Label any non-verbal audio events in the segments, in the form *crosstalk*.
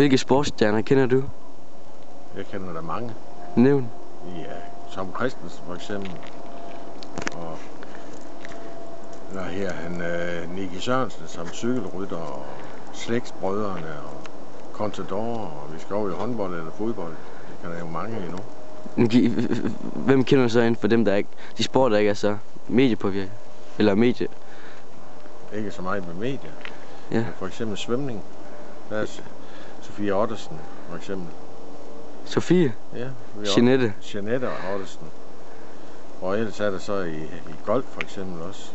Hvilke sportsstjerner kender du? Jeg kender der mange. Nævn. Ja, Tom Christensen for eksempel. Og hvad her han, øh, Nicky Sørensen som cykelrytter, og slægtsbrødrene, og Contador, og vi skal over i håndbold eller fodbold. Det kan der jo mange endnu. Hvem kender du så inden for dem, der ikke, de sport, der ikke er så mediepåvirket? Eller medie? Ikke så meget med medier. Ja. For eksempel svømning. Der er Sofie Ottesen, for eksempel. Sofie? Ja, Jeanette? Jeanette Ottesen. Og ellers er der så i, i golf for eksempel også.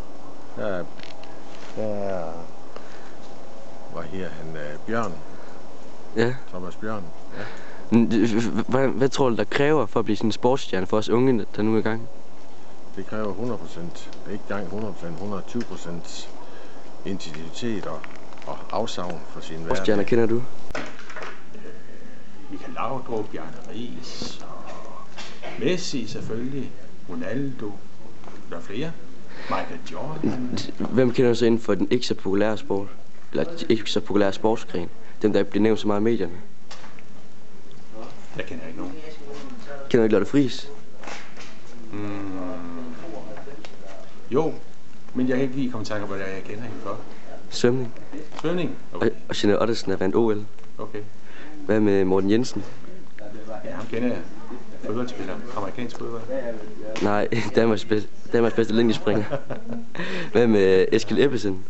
Der er, der er hvad her han, øh, Bjørn, Ja. Thomas Bjørn. Ja. Men det- Hvad, hvad tror du, der kræver for at blive sådan en sportsstjerne for os unge, der nu er i gang? Det kræver 100%, ikke engang 100%, 120% intensitet og, og afsavn for sin hverdag. kender du? Laudrup, Bjarne Ries og Messi selvfølgelig, Ronaldo, der er flere. Michael Jordan. Hvem kender du så inden for den ikke så populære sport? Eller ikke så populære sportsgren? Dem, der bliver nævnt så meget i medierne. Der kender jeg ikke nogen. Kender du ikke Lotte Friis? Jo, men jeg kan ikke lige komme i tanke om, hvad jeg kender hende for. Svømning? Svømning? Og, Okay. og Jeanette Ottesen er vandt OL. okay. Hvad med Morten Jensen? Ja, ham kender jeg. Fodboldspiller. Amerikansk fodbold. Nej, *laughs* Danmarks, bedste, Danmarks bedste linjespringer. *laughs* Hvad med Eskild Ebbesen?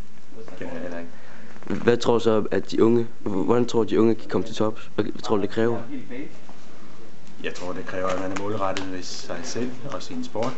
Kender jeg heller ikke. Hvad tror du så, at de unge, hvordan tror de unge kan komme til tops? Hvad tror du, det kræver? Jeg tror, det kræver, at man er målrettet ved sig selv og sin sport.